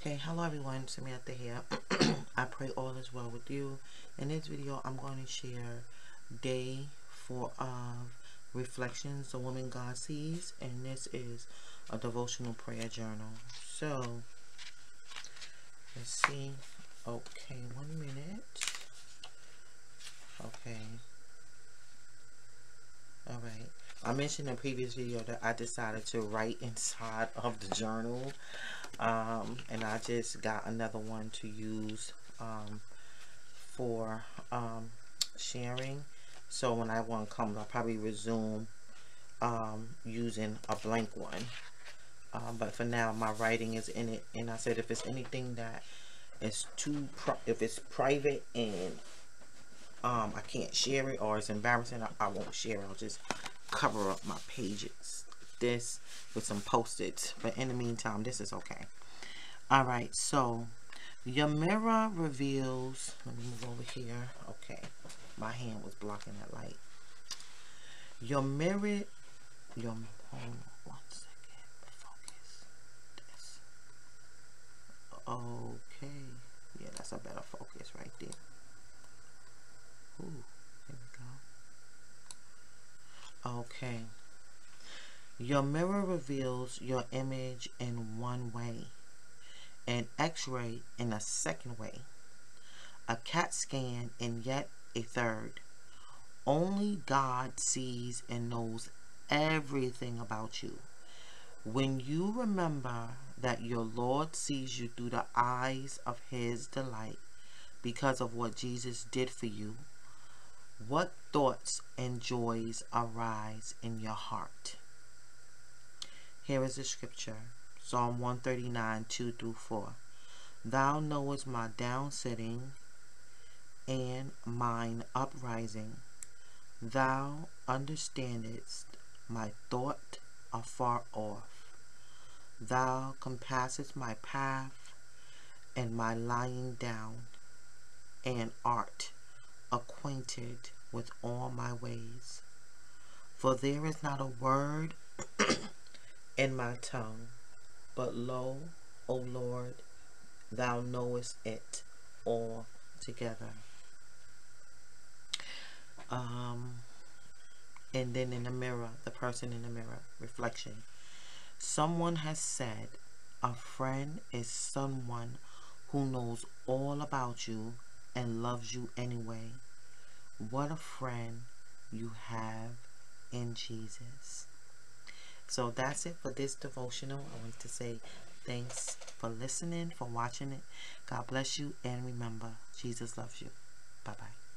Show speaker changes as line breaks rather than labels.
Okay, hello everyone, Samantha here. I pray all is well with you. In this video, I'm going to share day four of Reflections the Woman God Sees, and this is a devotional prayer journal. So, let's see. Okay, one minute. Okay. Alright. I mentioned in the previous video that I decided to write inside of the journal um, and I just got another one to use um, for um, sharing. So when I want to come I'll probably resume um, using a blank one. Um, but for now my writing is in it. And I said if it's anything that is too if it's private and um, I can't share it or it's embarrassing I, I won't share I'll just cover up my pages this with some post-its. But in the meantime, this is okay. All right, so your mirror reveals, let me move over here. Okay, my hand was blocking that light. Your mirror, your, hold on one second, focus this. Okay, yeah, that's a better focus right there. Ooh, here we go. Okay. Your mirror reveals your image in one way, an x-ray in a second way, a CAT scan in yet a third. Only God sees and knows everything about you. When you remember that your Lord sees you through the eyes of his delight because of what Jesus did for you, what thoughts and joys arise in your heart? Here is the scripture Psalm 139 2 through 4. Thou knowest my down sitting and mine uprising. Thou understandest my thought afar off. Thou compassest my path and my lying down, and art acquainted with all my ways. For there is not a word in my tongue. But lo, O Lord, thou knowest it all together. Um, and then in the mirror, the person in the mirror, reflection. Someone has said a friend is someone who knows all about you and loves you anyway. What a friend you have in Jesus. So that's it for this devotional. I want to say thanks for listening, for watching it. God bless you, and remember, Jesus loves you. Bye-bye.